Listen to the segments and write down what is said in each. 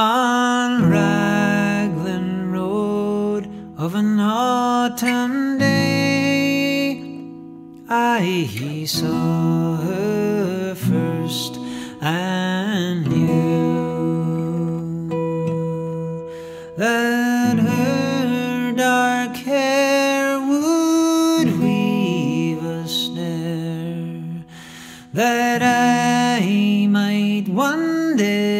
On Raglan Road of an autumn day, I saw her first and knew that her dark hair would weave a snare that I might one day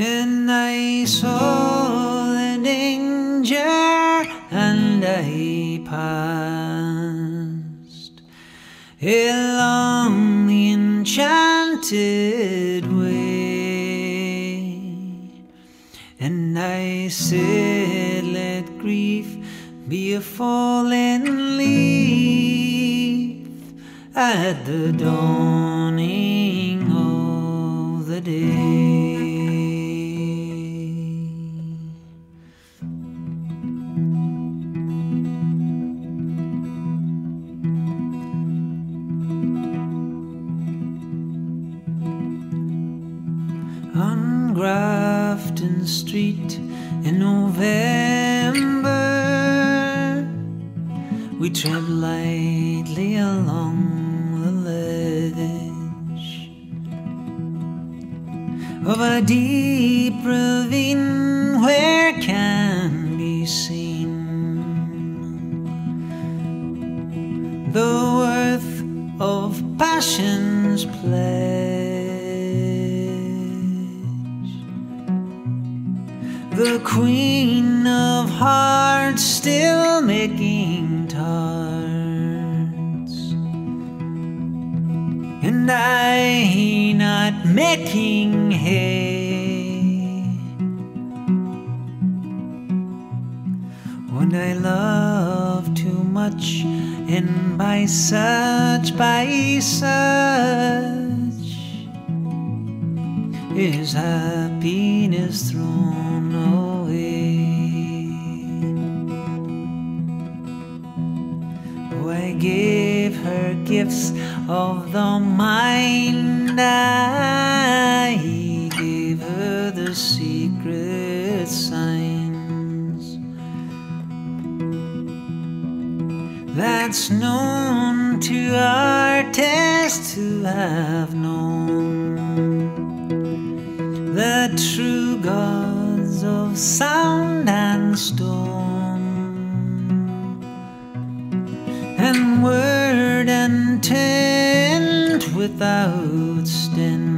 And I saw the danger and I passed along the enchanted way. And I said, Let grief be a fallen leaf at the dawning of the day. On Grafton Street in November. We tread lightly along the ledge of a deep ravine where can be seen the worth of passion's pledge. The queen of hearts still making tarts, and I not making hay. When I love too much, and by such, by such is happiness thrown away. Oh, I gave her gifts of the mind, I gave her the secret signs that's known to artists who have known gods of sound and stone, and word and tint without stint.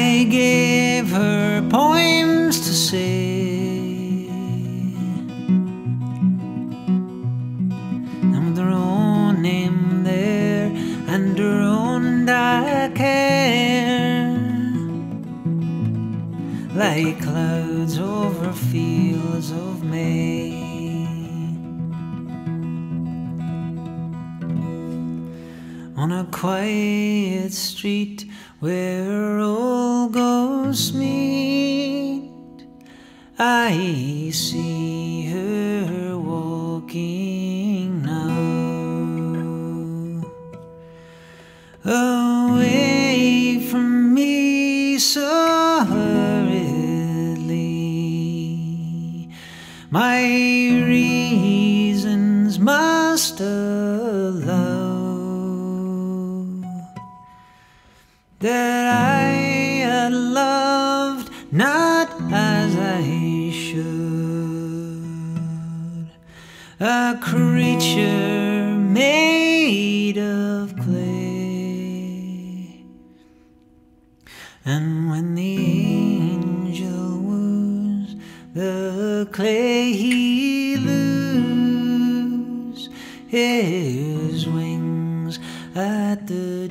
I gave her poems to say. Like clouds over fields of May. On a quiet street where all ghosts meet, I see not as I should, a creature made of clay. And when the angel woos the clay, he lose his wings at the